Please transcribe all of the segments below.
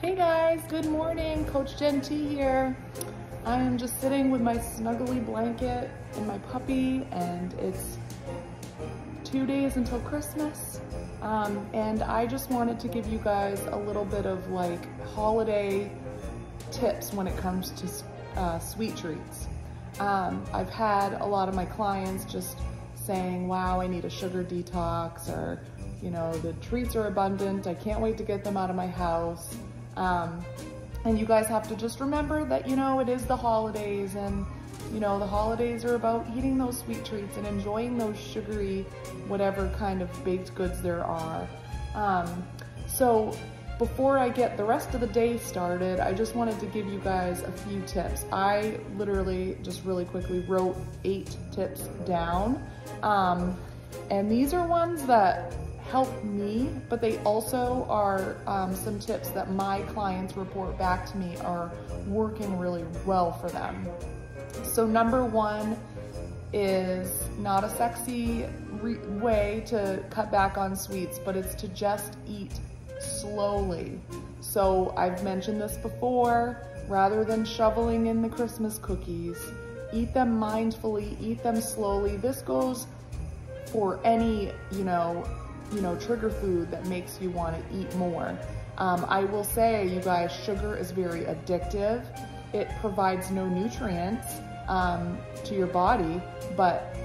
Hey guys, good morning. Coach Jen T here. I am just sitting with my snuggly blanket and my puppy and it's two days until Christmas. Um, and I just wanted to give you guys a little bit of like holiday tips when it comes to uh, sweet treats. Um, I've had a lot of my clients just saying, wow, I need a sugar detox or, you know, the treats are abundant. I can't wait to get them out of my house. Um, and you guys have to just remember that, you know, it is the holidays and, you know, the holidays are about eating those sweet treats and enjoying those sugary, whatever kind of baked goods there are. Um, so before I get the rest of the day started, I just wanted to give you guys a few tips. I literally just really quickly wrote eight tips down. Um, and these are ones that help me, but they also are um, some tips that my clients report back to me are working really well for them. So number one is not a sexy way to cut back on sweets, but it's to just eat slowly. So I've mentioned this before, rather than shoveling in the Christmas cookies, eat them mindfully, eat them slowly. This goes for any, you know, you know, trigger food that makes you want to eat more. Um, I will say, you guys, sugar is very addictive. It provides no nutrients um, to your body, but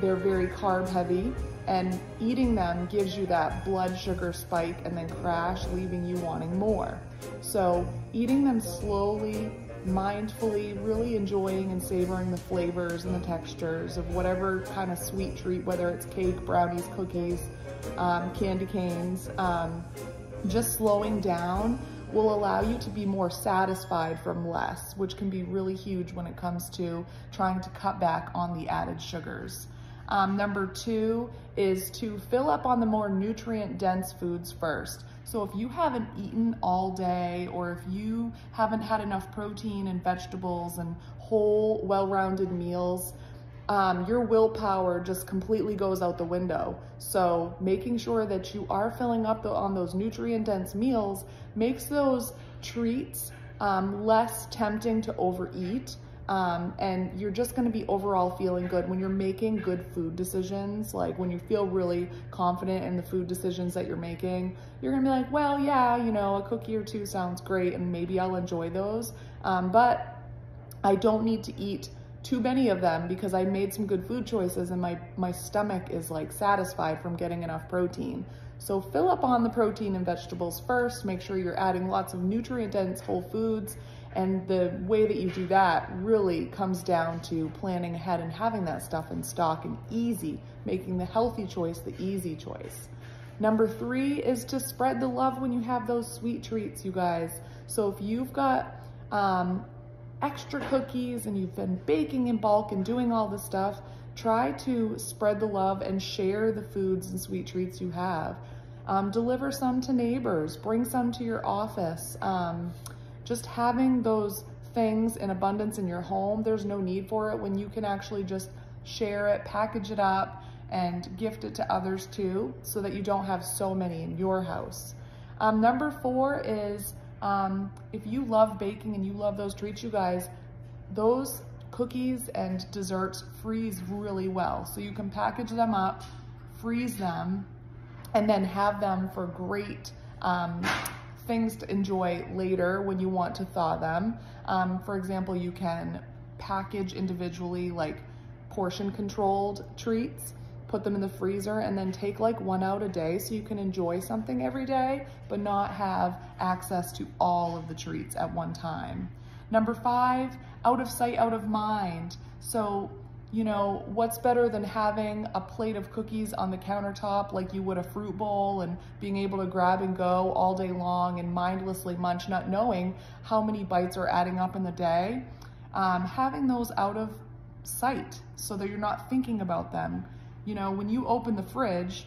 they're very carb heavy and eating them gives you that blood sugar spike and then crash, leaving you wanting more. So eating them slowly, mindfully, really enjoying and savoring the flavors and the textures of whatever kind of sweet treat, whether it's cake, brownies, cookies, um, candy canes, um, just slowing down will allow you to be more satisfied from less, which can be really huge when it comes to trying to cut back on the added sugars. Um, number two is to fill up on the more nutrient dense foods first. So if you haven't eaten all day or if you haven't had enough protein and vegetables and whole well-rounded meals, um, your willpower just completely goes out the window. So making sure that you are filling up the, on those nutrient dense meals makes those treats um, less tempting to overeat. Um, and you're just gonna be overall feeling good when you're making good food decisions. Like when you feel really confident in the food decisions that you're making, you're gonna be like, well, yeah, you know, a cookie or two sounds great and maybe I'll enjoy those. Um, but I don't need to eat too many of them because I made some good food choices and my, my stomach is like satisfied from getting enough protein. So fill up on the protein and vegetables first, make sure you're adding lots of nutrient dense whole foods and the way that you do that really comes down to planning ahead and having that stuff in stock and easy, making the healthy choice the easy choice. Number three is to spread the love when you have those sweet treats, you guys. So if you've got um, extra cookies and you've been baking in bulk and doing all this stuff, try to spread the love and share the foods and sweet treats you have. Um, deliver some to neighbors, bring some to your office. Um, just having those things in abundance in your home, there's no need for it when you can actually just share it, package it up, and gift it to others too, so that you don't have so many in your house. Um, number four is um, if you love baking and you love those treats, you guys, those cookies and desserts freeze really well. So you can package them up, freeze them, and then have them for great um, things to enjoy later when you want to thaw them. Um, for example, you can package individually like portion controlled treats put them in the freezer and then take like one out a day so you can enjoy something every day, but not have access to all of the treats at one time. Number five, out of sight, out of mind. So, you know, what's better than having a plate of cookies on the countertop like you would a fruit bowl and being able to grab and go all day long and mindlessly munch, not knowing how many bites are adding up in the day. Um, having those out of sight so that you're not thinking about them you know, when you open the fridge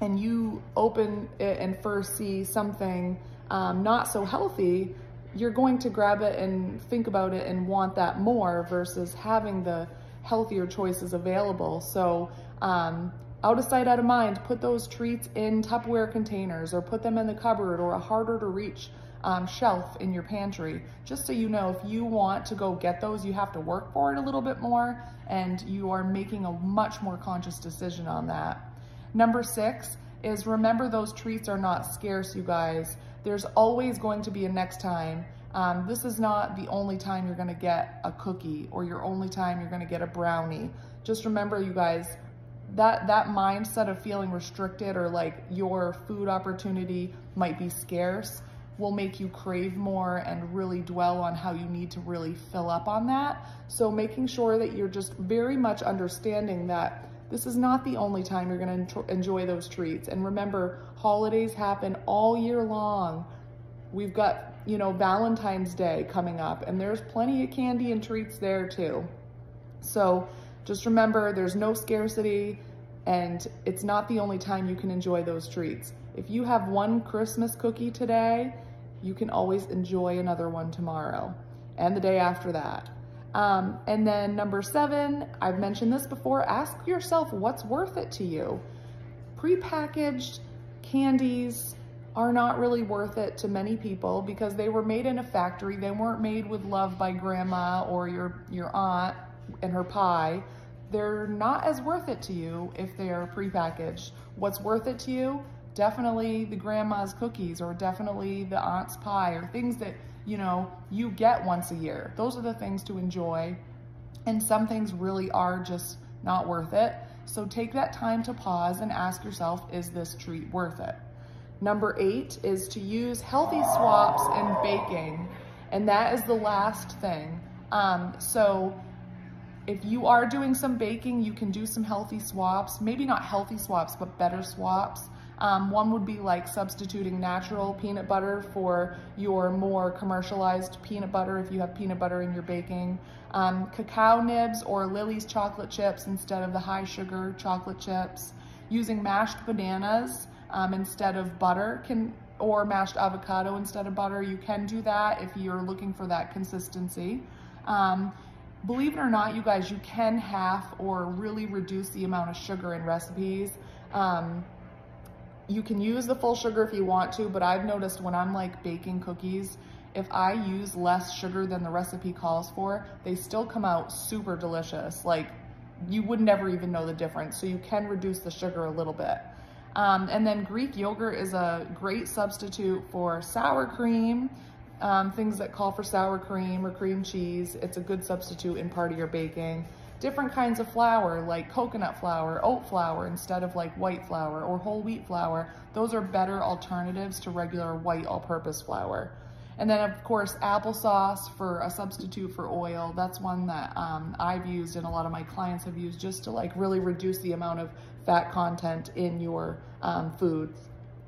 and you open it and first see something um, not so healthy, you're going to grab it and think about it and want that more versus having the healthier choices available. So um, out of sight, out of mind, put those treats in Tupperware containers or put them in the cupboard or a harder to reach um, shelf in your pantry. Just so you know, if you want to go get those, you have to work for it a little bit more and you are making a much more conscious decision on that. Number six is remember those treats are not scarce, you guys. There's always going to be a next time. Um, this is not the only time you're gonna get a cookie or your only time you're gonna get a brownie. Just remember, you guys, that, that mindset of feeling restricted or like your food opportunity might be scarce will make you crave more and really dwell on how you need to really fill up on that. So making sure that you're just very much understanding that this is not the only time you're gonna enjoy those treats. And remember, holidays happen all year long. We've got, you know, Valentine's Day coming up and there's plenty of candy and treats there too. So just remember there's no scarcity and it's not the only time you can enjoy those treats. If you have one Christmas cookie today, you can always enjoy another one tomorrow and the day after that. Um, and then number seven, I've mentioned this before, ask yourself what's worth it to you. Prepackaged candies are not really worth it to many people because they were made in a factory. They weren't made with love by grandma or your, your aunt and her pie they're not as worth it to you if they are prepackaged. What's worth it to you? Definitely the grandma's cookies or definitely the aunt's pie or things that, you know, you get once a year. Those are the things to enjoy. And some things really are just not worth it. So take that time to pause and ask yourself, is this treat worth it? Number eight is to use healthy swaps in baking. And that is the last thing. Um, so if you are doing some baking, you can do some healthy swaps. Maybe not healthy swaps, but better swaps. Um, one would be like substituting natural peanut butter for your more commercialized peanut butter if you have peanut butter in your baking. Um, cacao nibs or Lily's chocolate chips instead of the high sugar chocolate chips. Using mashed bananas um, instead of butter can or mashed avocado instead of butter. You can do that if you're looking for that consistency. Um, Believe it or not, you guys, you can half or really reduce the amount of sugar in recipes. Um, you can use the full sugar if you want to, but I've noticed when I'm like baking cookies, if I use less sugar than the recipe calls for, they still come out super delicious. Like you would never even know the difference. So you can reduce the sugar a little bit. Um, and then Greek yogurt is a great substitute for sour cream, um, things that call for sour cream or cream cheese. It's a good substitute in part of your baking. Different kinds of flour like coconut flour, oat flour instead of like white flour or whole wheat flour. Those are better alternatives to regular white all-purpose flour. And then of course, applesauce for a substitute for oil. That's one that um, I've used and a lot of my clients have used just to like really reduce the amount of fat content in your um, food.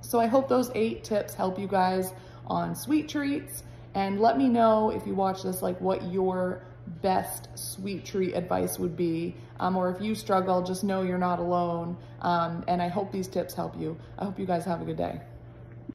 So I hope those eight tips help you guys on sweet treats. And let me know if you watch this, like what your best sweet treat advice would be. Um, or if you struggle, just know you're not alone. Um, and I hope these tips help you. I hope you guys have a good day.